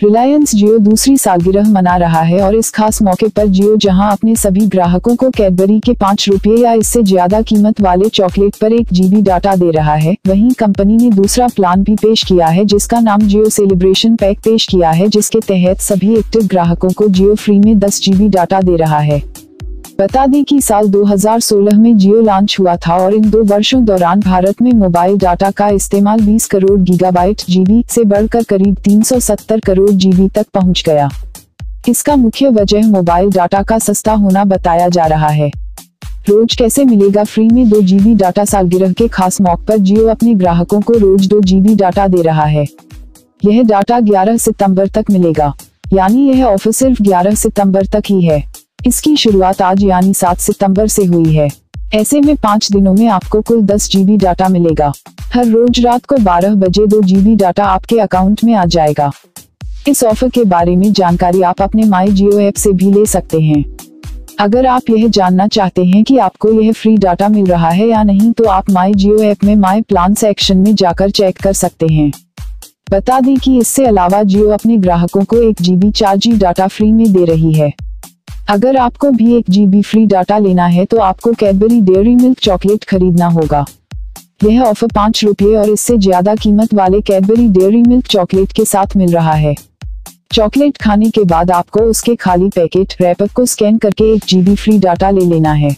रिलायंस जियो दूसरी सालगिरह मना रहा है और इस खास मौके पर जियो जहाँ अपने सभी ग्राहकों को कैडबरी के पाँच रुपये या इससे ज़्यादा कीमत वाले चॉकलेट पर एक जीबी डाटा दे रहा है, वहीं कंपनी ने दूसरा प्लान भी पेश किया है जिसका नाम जियो सेलिब्रेशन पैक पेश किया है, जिसके तहत सभी एक्टिव ग्राहकों को जियो फ्री में दस डाटा दे रहा है। बता दें कि साल 2016 में जियो लॉन्च हुआ था और इन दो वर्षों दौरान भारत में मोबाइल डाटा का इस्तेमाल 20 करोड़ गीगाबाइट जीबी से बढ़कर करीब 370 करोड़ जीबी तक पहुँच गया। इसका मुख्य वजह मोबाइल डाटा का सस्ता होना बताया जा रहा है। रोज कैसे मिलेगा फ्री में दो जीबी डाटा सालगिरह के खास मौके पर जियो अपने ग्राहकों को रोज दो जीबी डाटा दे रहा है। यह डाटा 11 सितंबर तक मिलेगा, यानी यह ऑफ़र सिर्फ़ 11 सितंबर तक ही है। इसकी शुरुआत आज यानी 7 सितंबर से हुई है। ऐसे में पाँच दिनों में आपको कुल 10 जीबी डाटा मिलेगा। हर रोज रात को 12 बजे दो जीबी डाटा आपके अकाउंट में आ जाएगा। इस ऑफ़र के बारे में जानकारी आप अपने माई जियो ऐप से भी ले सकते हैं। अगर आप यह जानना चाहते हैं कि आपको यह फ्री डाटा मिल रहा है या नहीं तो आप माई जियो ऐप में माई प्लान सेक्शन में जाकर चेक कर सकते हैं। बता दें कि इससे अलावा जियो अपने ग्राहकों को एक जी डाटा फ्री में दे रही है। अगर आपको भी एक जीबी फ्री डाटा लेना है तो आपको कैडबरी डेयरी मिल्क चॉकलेट खरीदना होगा। यह ऑफ़र पाँच रुपये और इससे ज़्यादा कीमत वाले कैडबरी डेयरी मिल्क चॉकलेट के साथ मिल रहा है। चॉकलेट खाने के बाद आपको उसके खाली पैकेट रैपर को स्कैन करके एक जीबी फ्री डाटा ले लेना है।